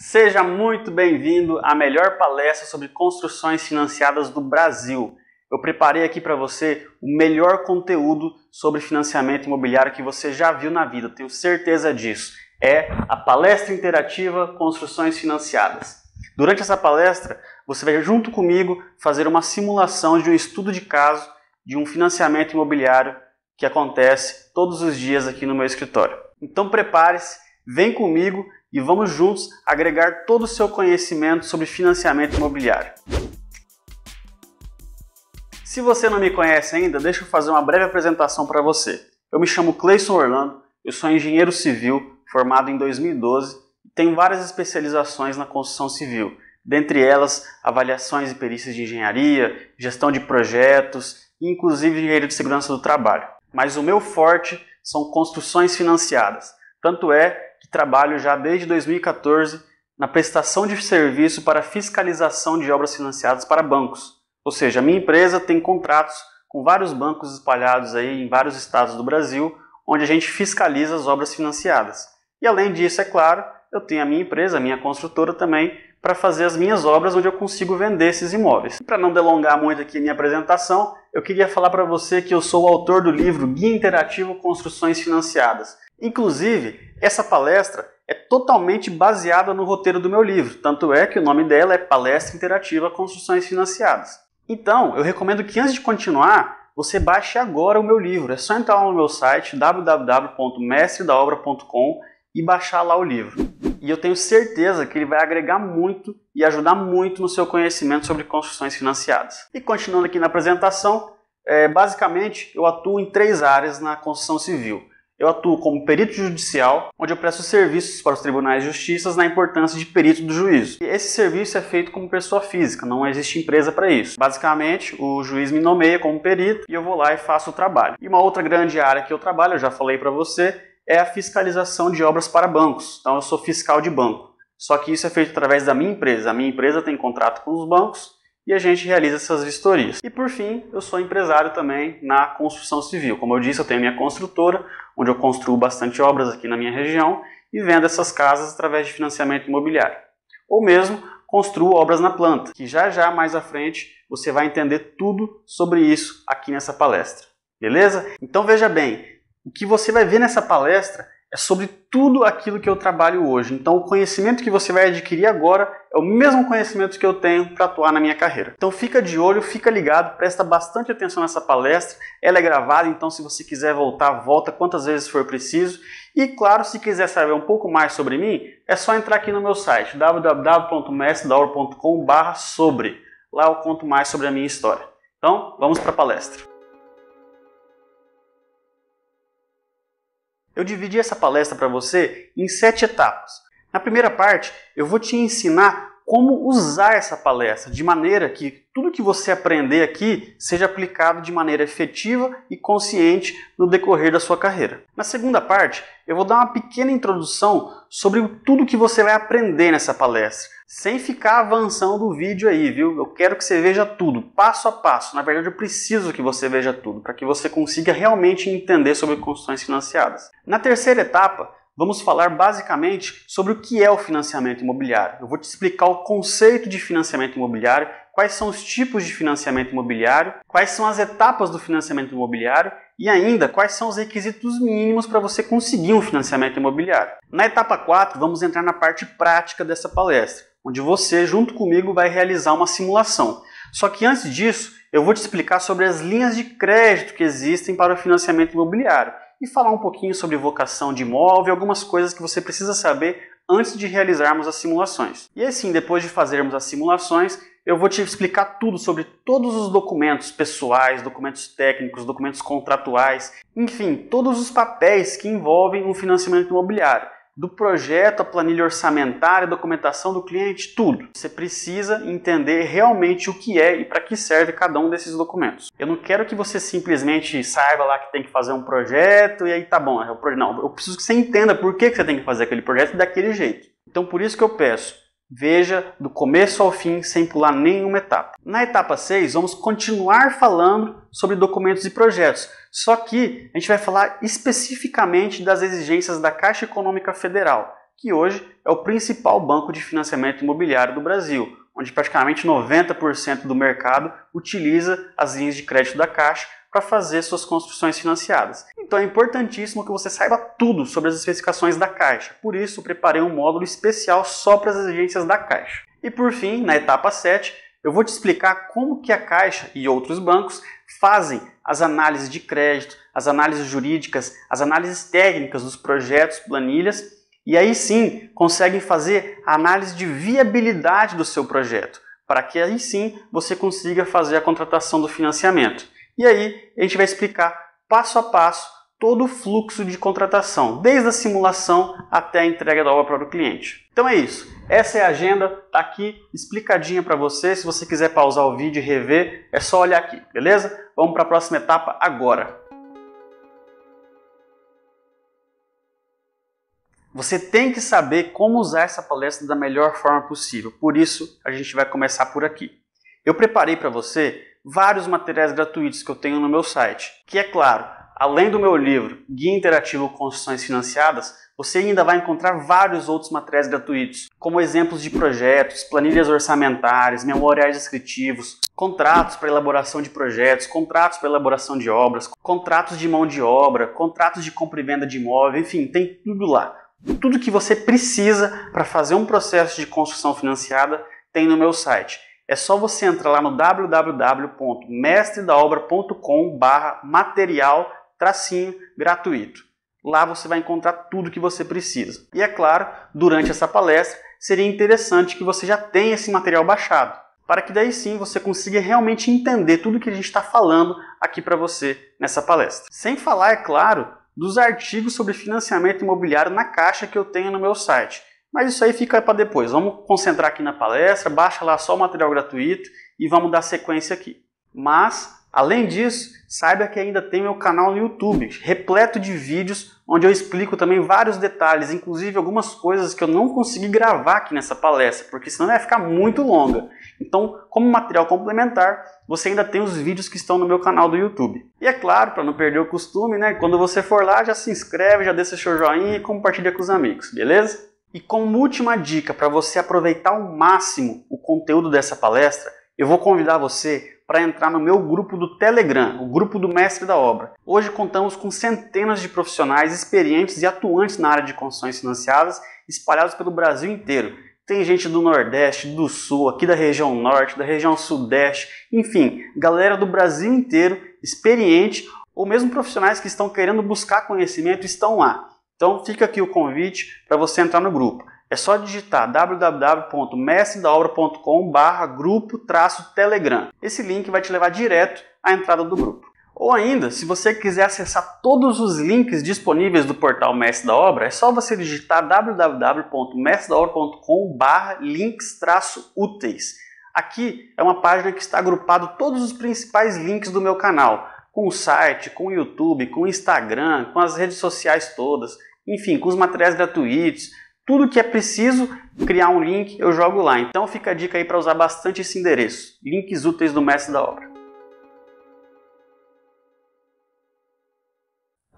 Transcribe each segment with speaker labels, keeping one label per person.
Speaker 1: Seja muito bem-vindo à melhor palestra sobre construções financiadas do Brasil. Eu preparei aqui para você o melhor conteúdo sobre financiamento imobiliário que você já viu na vida, tenho certeza disso. É a palestra interativa Construções Financiadas. Durante essa palestra, você vai junto comigo fazer uma simulação de um estudo de caso de um financiamento imobiliário que acontece todos os dias aqui no meu escritório. Então prepare-se, vem comigo e vamos juntos agregar todo o seu conhecimento sobre financiamento imobiliário. Se você não me conhece ainda, deixa eu fazer uma breve apresentação para você. Eu me chamo Cleison Orlando, eu sou engenheiro civil, formado em 2012 e tenho várias especializações na construção civil, dentre elas avaliações e perícias de engenharia, gestão de projetos e inclusive engenharia de segurança do trabalho. Mas o meu forte são construções financiadas. Tanto é trabalho já desde 2014 na prestação de serviço para fiscalização de obras financiadas para bancos. Ou seja, a minha empresa tem contratos com vários bancos espalhados aí em vários estados do Brasil, onde a gente fiscaliza as obras financiadas. E além disso, é claro, eu tenho a minha empresa, a minha construtora também, para fazer as minhas obras onde eu consigo vender esses imóveis. Para não delongar muito aqui a minha apresentação, eu queria falar para você que eu sou o autor do livro Guia Interativo Construções Financiadas. Inclusive, essa palestra é totalmente baseada no roteiro do meu livro, tanto é que o nome dela é Palestra Interativa Construções Financiadas. Então, eu recomendo que antes de continuar, você baixe agora o meu livro. É só entrar no meu site www.mestredaobra.com e baixar lá o livro. E eu tenho certeza que ele vai agregar muito e ajudar muito no seu conhecimento sobre construções financiadas. E continuando aqui na apresentação, é, basicamente eu atuo em três áreas na construção civil. Eu atuo como perito judicial, onde eu presto serviços para os tribunais de justiça na importância de perito do juízo. E esse serviço é feito como pessoa física, não existe empresa para isso. Basicamente, o juiz me nomeia como perito e eu vou lá e faço o trabalho. E uma outra grande área que eu trabalho, eu já falei para você, é a fiscalização de obras para bancos. Então eu sou fiscal de banco. Só que isso é feito através da minha empresa. A minha empresa tem contrato com os bancos e a gente realiza essas vistorias. E por fim, eu sou empresário também na construção civil. Como eu disse, eu tenho minha construtora, onde eu construo bastante obras aqui na minha região e vendo essas casas através de financiamento imobiliário. Ou mesmo construo obras na planta, que já já mais à frente você vai entender tudo sobre isso aqui nessa palestra. Beleza? Então veja bem, o que você vai ver nessa palestra é sobre tudo aquilo que eu trabalho hoje. Então, o conhecimento que você vai adquirir agora é o mesmo conhecimento que eu tenho para atuar na minha carreira. Então, fica de olho, fica ligado, presta bastante atenção nessa palestra. Ela é gravada, então, se você quiser voltar, volta quantas vezes for preciso. E, claro, se quiser saber um pouco mais sobre mim, é só entrar aqui no meu site www.mestredaura.com/sobre. Lá eu conto mais sobre a minha história. Então, vamos para a palestra. Eu dividi essa palestra para você em sete etapas. Na primeira parte, eu vou te ensinar como usar essa palestra de maneira que tudo que você aprender aqui seja aplicado de maneira efetiva e consciente no decorrer da sua carreira. Na segunda parte, eu vou dar uma pequena introdução sobre tudo que você vai aprender nessa palestra sem ficar avançando o vídeo aí, viu? Eu quero que você veja tudo, passo a passo. Na verdade, eu preciso que você veja tudo, para que você consiga realmente entender sobre construções financiadas. Na terceira etapa, vamos falar basicamente sobre o que é o financiamento imobiliário. Eu vou te explicar o conceito de financiamento imobiliário, quais são os tipos de financiamento imobiliário, quais são as etapas do financiamento imobiliário e ainda quais são os requisitos mínimos para você conseguir um financiamento imobiliário. Na etapa 4, vamos entrar na parte prática dessa palestra onde você, junto comigo, vai realizar uma simulação. Só que antes disso, eu vou te explicar sobre as linhas de crédito que existem para o financiamento imobiliário e falar um pouquinho sobre vocação de imóvel e algumas coisas que você precisa saber antes de realizarmos as simulações. E assim, depois de fazermos as simulações, eu vou te explicar tudo sobre todos os documentos pessoais, documentos técnicos, documentos contratuais, enfim, todos os papéis que envolvem um financiamento imobiliário do projeto, a planilha orçamentária, a documentação do cliente, tudo. Você precisa entender realmente o que é e para que serve cada um desses documentos. Eu não quero que você simplesmente saiba lá que tem que fazer um projeto e aí tá bom, é. Não, eu preciso que você entenda por que você tem que fazer aquele projeto daquele jeito. Então por isso que eu peço, Veja do começo ao fim sem pular nenhuma etapa. Na etapa 6, vamos continuar falando sobre documentos e projetos, só que a gente vai falar especificamente das exigências da Caixa Econômica Federal, que hoje é o principal banco de financiamento imobiliário do Brasil, onde praticamente 90% do mercado utiliza as linhas de crédito da Caixa para fazer suas construções financiadas. Então é importantíssimo que você saiba tudo sobre as especificações da Caixa. Por isso, preparei um módulo especial só para as exigências da Caixa. E por fim, na etapa 7, eu vou te explicar como que a Caixa e outros bancos fazem as análises de crédito, as análises jurídicas, as análises técnicas dos projetos, planilhas e aí sim conseguem fazer a análise de viabilidade do seu projeto, para que aí sim você consiga fazer a contratação do financiamento. E aí a gente vai explicar passo a passo todo o fluxo de contratação, desde a simulação até a entrega da obra para o cliente. Então é isso. Essa é a agenda, tá aqui explicadinha para você. Se você quiser pausar o vídeo e rever, é só olhar aqui, beleza? Vamos para a próxima etapa agora. Você tem que saber como usar essa palestra da melhor forma possível. Por isso, a gente vai começar por aqui. Eu preparei para você vários materiais gratuitos que eu tenho no meu site, que é claro, além do meu livro Guia Interativo Construções Financiadas, você ainda vai encontrar vários outros materiais gratuitos, como exemplos de projetos, planilhas orçamentárias, memoriais descritivos, contratos para elaboração de projetos, contratos para elaboração de obras, contratos de mão de obra, contratos de compra e venda de imóvel, enfim, tem tudo lá. Tudo que você precisa para fazer um processo de construção financiada tem no meu site. É só você entrar lá no www.mestredaobra.com material tracinho gratuito. Lá você vai encontrar tudo que você precisa. E é claro, durante essa palestra, seria interessante que você já tenha esse material baixado, para que daí sim você consiga realmente entender tudo que a gente está falando aqui para você nessa palestra. Sem falar, é claro, dos artigos sobre financiamento imobiliário na caixa que eu tenho no meu site. Mas isso aí fica para depois. Vamos concentrar aqui na palestra, baixa lá só o material gratuito e vamos dar sequência aqui. Mas, além disso, saiba que ainda tem meu canal no YouTube, repleto de vídeos onde eu explico também vários detalhes, inclusive algumas coisas que eu não consegui gravar aqui nessa palestra, porque senão vai ficar muito longa. Então, como material complementar, você ainda tem os vídeos que estão no meu canal do YouTube. E é claro, para não perder o costume, né? Quando você for lá, já se inscreve, já deixa seu joinha e compartilha com os amigos, beleza? E como última dica para você aproveitar ao máximo o conteúdo dessa palestra, eu vou convidar você para entrar no meu grupo do Telegram, o grupo do Mestre da Obra. Hoje contamos com centenas de profissionais experientes e atuantes na área de construções financiadas espalhados pelo Brasil inteiro tem gente do Nordeste, do Sul, aqui da região Norte, da região Sudeste, enfim, galera do Brasil inteiro, experiente ou mesmo profissionais que estão querendo buscar conhecimento estão lá. Então fica aqui o convite para você entrar no grupo. É só digitar www.mestredaobra.com grupo-telegram. Esse link vai te levar direto à entrada do grupo. Ou ainda, se você quiser acessar todos os links disponíveis do portal Mestre da Obra, é só você digitar www.mestredaobra.com links-úteis. Aqui é uma página que está agrupado todos os principais links do meu canal, com o site, com o YouTube, com o Instagram, com as redes sociais todas, enfim, com os materiais gratuitos, tudo que é preciso criar um link eu jogo lá. Então fica a dica aí para usar bastante esse endereço, links úteis do Mestre da Obra.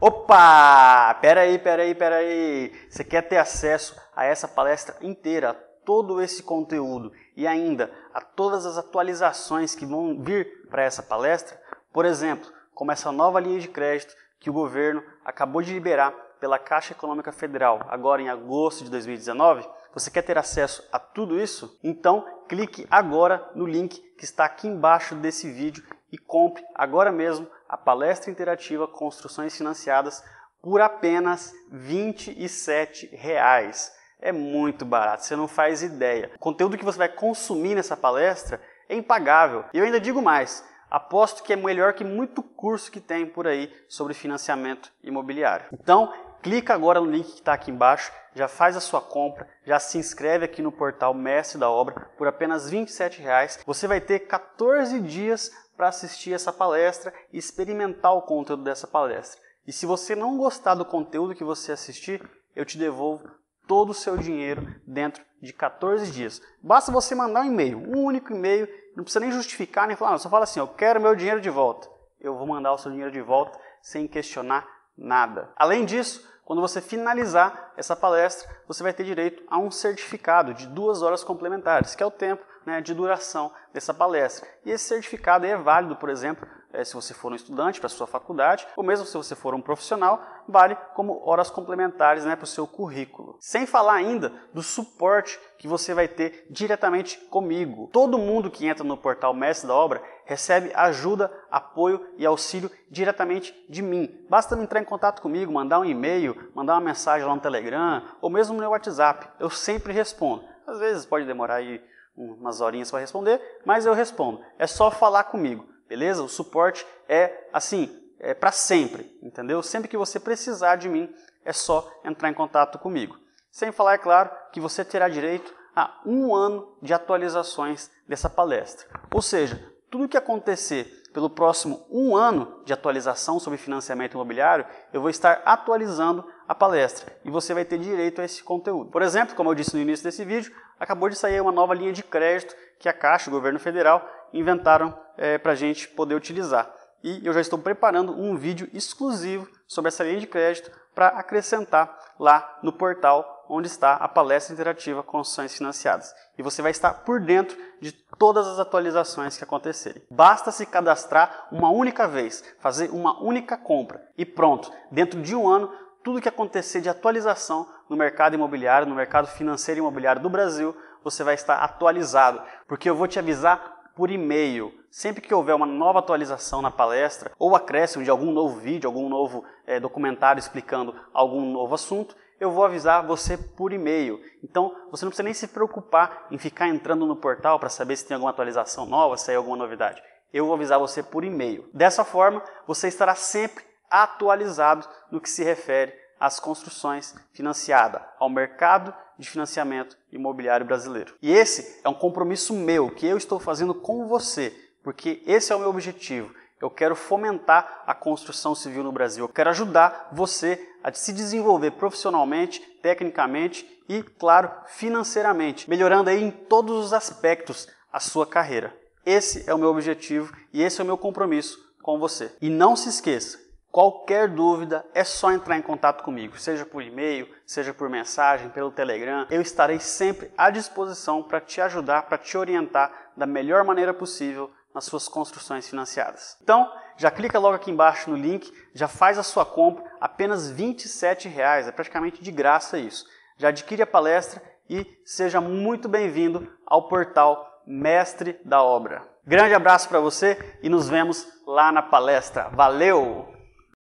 Speaker 1: Opa! Peraí, peraí, peraí. Você quer ter acesso a essa palestra inteira, a todo esse conteúdo e ainda a todas as atualizações que vão vir para essa palestra? Por exemplo, como essa nova linha de crédito que o governo acabou de liberar pela Caixa Econômica Federal, agora em agosto de 2019. Você quer ter acesso a tudo isso? Então, clique agora no link que está aqui embaixo desse vídeo e compre agora mesmo a palestra interativa Construções Financiadas por apenas 27 reais. É muito barato, você não faz ideia. O conteúdo que você vai consumir nessa palestra é impagável. E eu ainda digo mais, aposto que é melhor que muito curso que tem por aí sobre financiamento imobiliário. Então, clica agora no link que está aqui embaixo, já faz a sua compra, já se inscreve aqui no portal Mestre da Obra por apenas 27 reais. Você vai ter 14 dias para assistir essa palestra e experimentar o conteúdo dessa palestra. E se você não gostar do conteúdo que você assistir, eu te devolvo todo o seu dinheiro dentro de 14 dias. Basta você mandar um e-mail, um único e-mail, não precisa nem justificar, nem falar, não, só fala assim, eu quero meu dinheiro de volta. Eu vou mandar o seu dinheiro de volta sem questionar nada. Além disso, Quando você finalizar essa palestra, você vai ter direito a um certificado de duas horas complementares, que é o tempo né, de duração dessa palestra. E esse certificado é válido, por exemplo, é, se você for um estudante para sua faculdade, ou mesmo se você for um profissional, vale como horas complementares né, para o seu currículo. Sem falar ainda do suporte que você vai ter diretamente comigo. Todo mundo que entra no portal Mestre da Obra recebe ajuda, apoio e auxílio diretamente de mim. Basta entrar em contato comigo, mandar um e-mail, mandar uma mensagem lá no Telegram ou mesmo no meu WhatsApp. Eu sempre respondo. Às vezes pode demorar aí umas horinhas para responder, mas eu respondo. É só falar comigo beleza? O suporte é assim, é para sempre, entendeu? Sempre que você precisar de mim, é só entrar em contato comigo. Sem falar, é claro, que você terá direito a um ano de atualizações dessa palestra. Ou seja, tudo que acontecer pelo próximo um ano de atualização sobre financiamento imobiliário, eu vou estar atualizando a palestra e você vai ter direito a esse conteúdo. Por exemplo, como eu disse no início desse vídeo, acabou de sair uma nova linha de crédito que a Caixa, o governo federal, inventaram é, para a gente poder utilizar. E eu já estou preparando um vídeo exclusivo sobre essa linha de crédito para acrescentar lá no portal onde está a palestra interativa Construções Financiadas. E você vai estar por dentro de todas as atualizações que acontecerem. Basta se cadastrar uma única vez, fazer uma única compra e pronto. Dentro de um ano, tudo que acontecer de atualização no mercado imobiliário, no mercado financeiro imobiliário do Brasil, você vai estar atualizado, porque eu vou te avisar por e-mail. Sempre que houver uma nova atualização na palestra ou acréscimo de algum novo vídeo, algum novo é, documentário explicando algum novo assunto, eu vou avisar você por e-mail. Então, você não precisa nem se preocupar em ficar entrando no portal para saber se tem alguma atualização nova, se tem alguma novidade. Eu vou avisar você por e-mail. Dessa forma, você estará sempre atualizado no que se refere às construções financiadas, ao mercado de financiamento imobiliário brasileiro. E esse é um compromisso meu que eu estou fazendo com você, porque esse é o meu objetivo. Eu quero fomentar a construção civil no Brasil. Eu quero ajudar você a se desenvolver profissionalmente, tecnicamente e, claro, financeiramente, melhorando aí em todos os aspectos a sua carreira. Esse é o meu objetivo e esse é o meu compromisso com você. E não se esqueça, Qualquer dúvida é só entrar em contato comigo, seja por e-mail, seja por mensagem, pelo Telegram. Eu estarei sempre à disposição para te ajudar, para te orientar da melhor maneira possível nas suas construções financiadas. Então, já clica logo aqui embaixo no link, já faz a sua compra, apenas 27 reais, é praticamente de graça isso. Já adquire a palestra e seja muito bem-vindo ao portal Mestre da Obra. Grande abraço para você e nos vemos lá na palestra. Valeu!